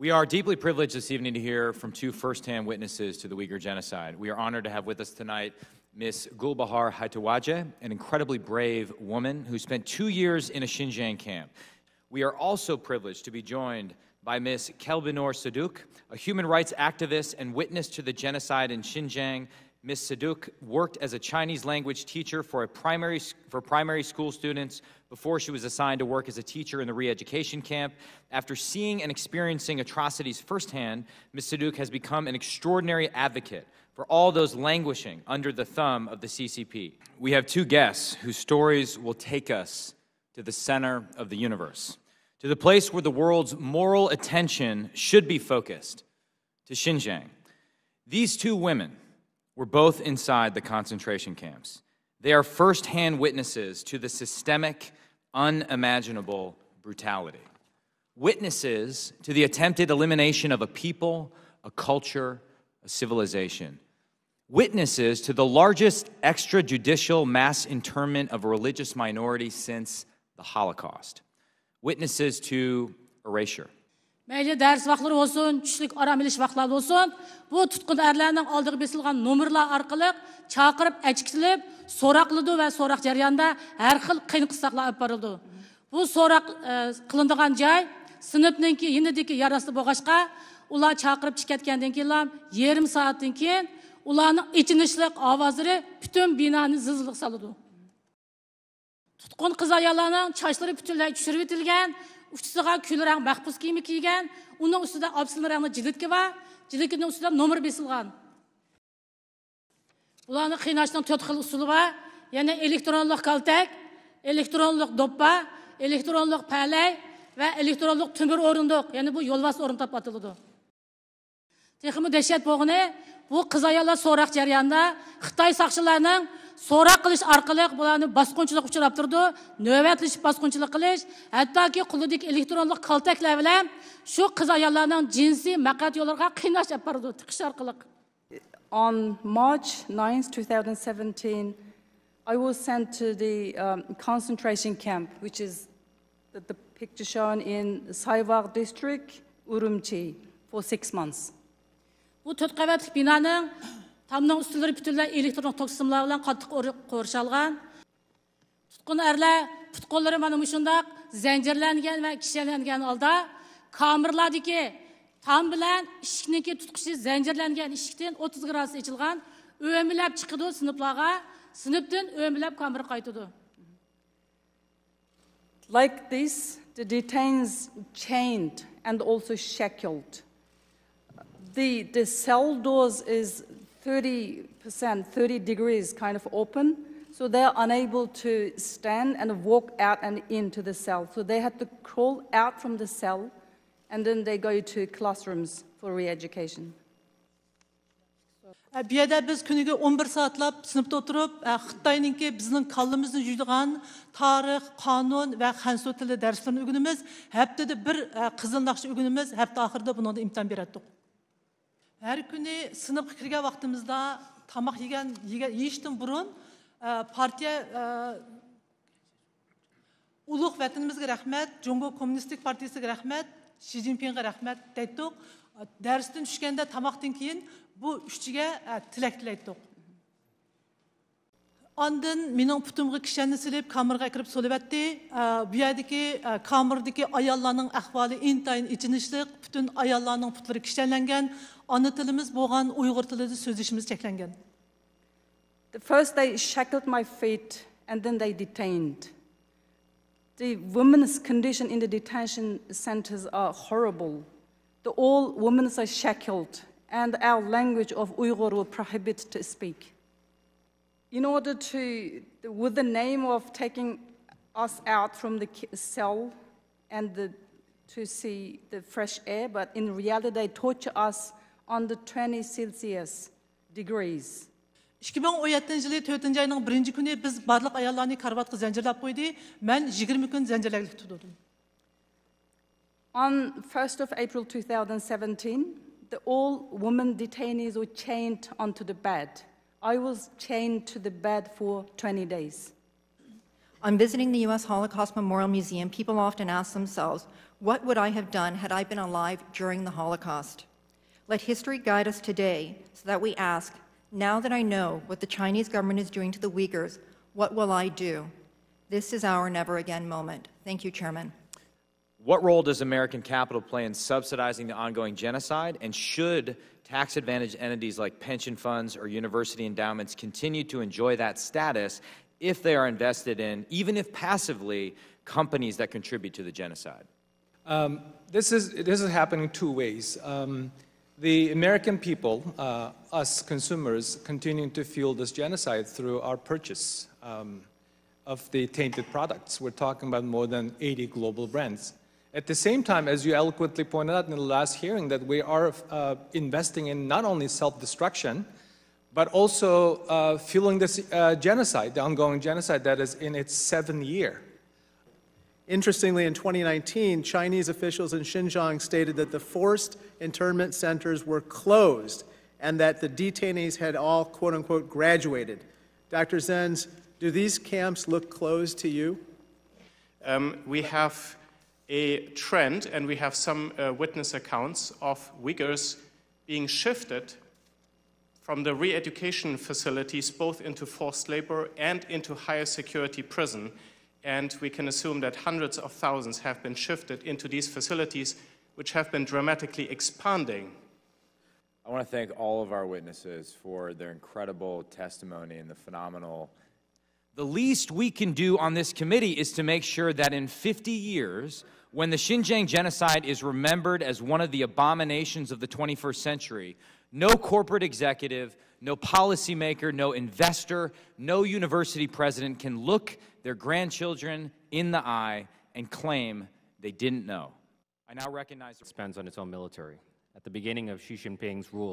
We are deeply privileged this evening to hear from two firsthand witnesses to the Uyghur genocide. We are honored to have with us tonight Miss Gulbahar Haitiwaji, an incredibly brave woman who spent two years in a Xinjiang camp. We are also privileged to be joined by Miss Qelbinur Saduk, a human rights activist and witness to the genocide in Xinjiang. Miss Saduk worked as a Chinese language teacher for, a primary, for primary school students before she was assigned to work as a teacher in the re education camp. After seeing and experiencing atrocities firsthand, Ms. Saduk has become an extraordinary advocate for all those languishing under the thumb of the CCP. We have two guests whose stories will take us to the center of the universe, to the place where the world's moral attention should be focused, to Xinjiang. These two women were both inside the concentration camps. They are firsthand witnesses to the systemic, unimaginable brutality. Witnesses to the attempted elimination of a people, a culture, a civilization witnesses to the largest extrajudicial mass internment of a religious minority since the Holocaust, witnesses to erasure. Mayli dars vaqtlari bo'lsin, tushlik orom ilish vaqtlari bo'lsin, bu tutqun arlarning oldiga besilgan nomerlar orqali chaqirib achikitilib, so'roqladi va so'roq jarayonida har xil qiyin qissoqlar olib borildi. Bu so'roq e, qilindigan joy sinfninki yinidiki yarasi bo'lg'achqa, ular chaqirib chiqayotgandan keyin yarim soatdan keyin ularning ichinishliq ovozlari butun binoni zizliq soladi tutqun qiz ayollarning sochlari butunlay tushirib etilgan uchisiga kulrang mahbus kiyimi kiygan uning ustida obsilrangli jilitki bor jilitkining ustida nomer besilgan. Ularni qiynashning to'rt xil usuli bor ya'ni elektronlik kaltak elektronlik do'ppa elektronlik palay va elektronlik tumir o'rindiq ya'ni bu yo'lbars o'rindiq deb ataladi on march 9 2017 I was sent to the um, concentration camp, which is the, the picture shown in Saivar district, Urumqi, for six months. Bu to'rt qavatli binoning tomning ustunlari butunlay elektron tok simlar bilan qattiq qo'rshalgan tutqun erlar putqunlari mana shundoq zanjirlangan va kishalangan holda kamerlardagi tom bilan eshikniki tutqichi zanjirlangan eshikdan o'ttiz gradus ichilgan o'milab chiqadi sinflarga. Sinfdan o'milab kamera qaytadi. Like this the detainees chained and also shackled. The, the cell doors is 30%, 30 degrees kind of open, so they're unable to stand and walk out and into the cell. So they had to crawl out from the cell, and then they go to classrooms for re-education. yerda biz kuniga 11 soatlab sinfda o'tirib xitoyninki bizning kallamizni yuydigan tarix qonun va hansu tili darslarini o'rganamiz haftada bir qizil naqsh o'rganamiz hafta oxirida bundan imtihon berdik әр күні сыныпқа кірген уақытымызда тамақ жеген ештен бұрын ә, партия ә, ұлық вәтінімізге рахмет жоңго коммунистік партиясыға рахмет ши цзиньпинге рахмет дәйттік дәрістен түшкенде тамақтан кейін бұл үшіге ә, тілек тілейттік Ondan mening putimga kishanni silib, kamerga kirib so'layapti. Bu yerdagi kamerdagi ayollarning ahvoli intayin ichinishlik, butun ayollarning putlari kishanlangan, ona tilimiz bo'lgan Uyg'ur tilida so'zlashimiz cheklangan. The first they shackled my feet and then they detained. The women's condition in the detention centers are horrible. The all women are shackled and our language of Uyghur will prohibit to speak in order to, with the name of taking us out from the cell and the, to see the fresh air, but in reality, they torture us under 20 Celsius degrees. 2017 yılı 4. ayının birinci günü biz barlıq ayarlarını karvatqı zincirlap koydu. Ben 20 gün zincirlerlik tutudum. On 1st of April 2017, the all women detainees were chained onto the bed. I was chained to the bed for 20 days. On visiting the U.S. Holocaust Memorial Museum, people often ask themselves, What would I have done had I been alive during the Holocaust? Let history guide us today so that we ask, now that I know what the Chinese government is doing to the Uyghurs, what will I do? This is our never again moment. Thank you, Chairman. What role does American capital play in subsidizing the ongoing genocide? And should tax advantaged entities like pension funds or university endowments continue to enjoy that status if they are invested in, even if passively, companies that contribute to the genocide? Um, this, is, this is happening two ways. Um, the American people, uh, us consumers, continue to fuel this genocide through our purchase um, of the tainted products. We're talking about more than 80 global brands. At the same time, as you eloquently pointed out in the last hearing, that we are uh, investing in not only self-destruction, but also uh, fueling this uh, genocide, the ongoing genocide that is in its seventh year. Interestingly, in 2019, Chinese officials in Xinjiang stated that the forced internment centers were closed and that the detainees had all, quote unquote, graduated. Dr. Zenz, do these camps look closed to you? Um, we have a trend, and we have some uh, witness accounts of Uyghurs being shifted from the re education facilities both into forced labor and into higher security prison and we can assume that hundreds of thousands have been shifted into these facilities, which have been dramatically expanding. I want to thank all of our witnesses for their incredible testimony and the phenomenal. The least we can do on this committee is to make sure that in 50 years, when the Xinjiang genocide is remembered as one of the abominations of the 21st century, no corporate executive, no policymaker, no investor, no university president can look their grandchildren in the eye and claim they didn't know. I now recognize spends on its own military. At the beginning of Xi Jinping's rule,